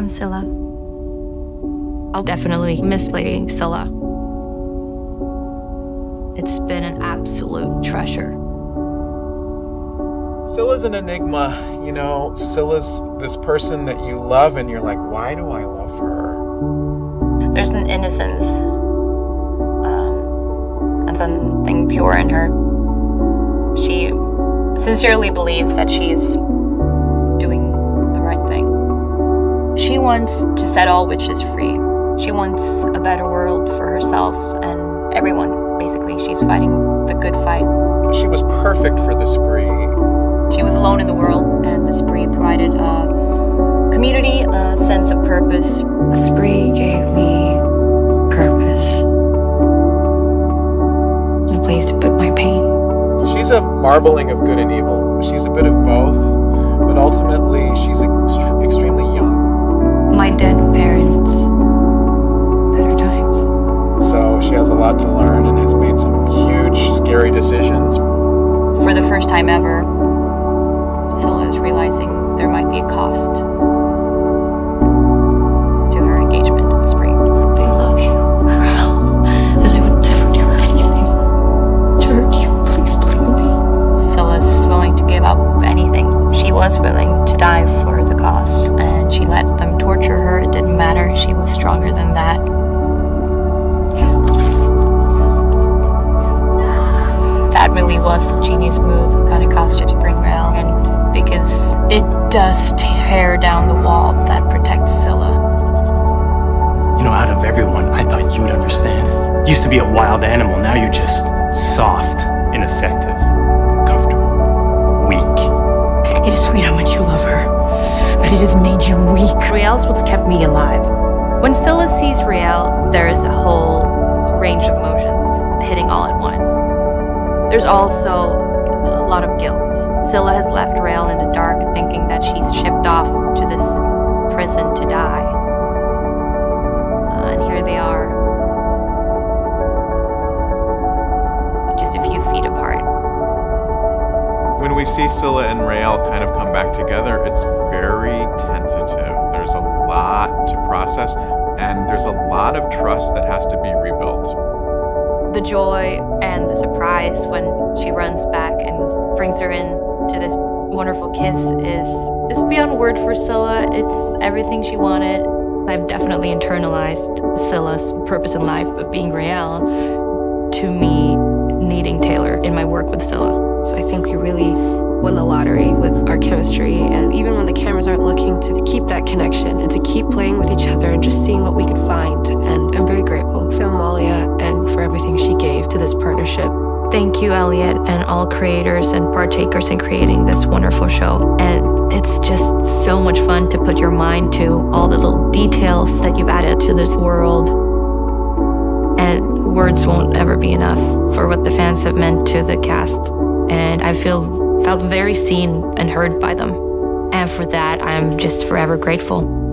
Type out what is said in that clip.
I'm Scylla. I'll definitely miss playing Scylla. It's been an absolute treasure. Scylla's an enigma, you know. Scylla's this person that you love, and you're like, why do I love her? There's an innocence um, and something pure in her. She sincerely believes that she's wants to set all witches free. She wants a better world for herself and everyone, basically. She's fighting the good fight. She was perfect for the spree. She was alone in the world, and the spree provided a community, a sense of purpose. The spree gave me purpose. And a place to put my pain. She's a marbling of good and evil. She's a bit of both, but ultimately, she's ext- scary decisions. For the first time ever, Scylla is realizing there might be a cost to her engagement to the spree. I love you, Raelle. And I would never do anything to hurt you. Please believe me. Scylla's willing to give up anything. She was willing to die for the cause, and she let them torture her. It didn't matter. She was stronger than that. That really was a genius move on Acosta to bring Raelle in because it does tear down the wall that protects Scylla. You know, out of everyone, I thought you'd understand. Used to be a wild animal, now you're just soft, ineffective, comfortable, weak. It is sweet how much you love her, but it has made you weak. Raelle's what's kept me alive. When Scylla sees Raelle, there is a whole range of emotions hitting all at once. There's also a lot of guilt. Scylla has left Raelle in the dark, thinking that she's shipped off to this prison to die. And here they are, just a few feet apart. When we see Scylla and Raelle kind of come back together, it's very tentative. There's a lot to process, and there's a lot of trust that has to be rebuilt. The joy and the surprise when she runs back and brings her in to this wonderful kiss is is beyond word for Scylla. It's everything she wanted. I've definitely internalized Scylla's purpose in life of being Raelle to me needing Taylor in my work with Scylla. So I think we really won the lottery with our chemistry, and even when the cameras aren't looking, to keep that connection and to keep playing with each other and just seeing what we could find. This partnership. Thank you, Eliot, and all creators and partakers in creating this wonderful show. And it's just so much fun to put your mind to all the little details that you've added to this world. And words won't ever be enough for what the fans have meant to the cast. And I feel felt very seen and heard by them. And for that, I'm just forever grateful.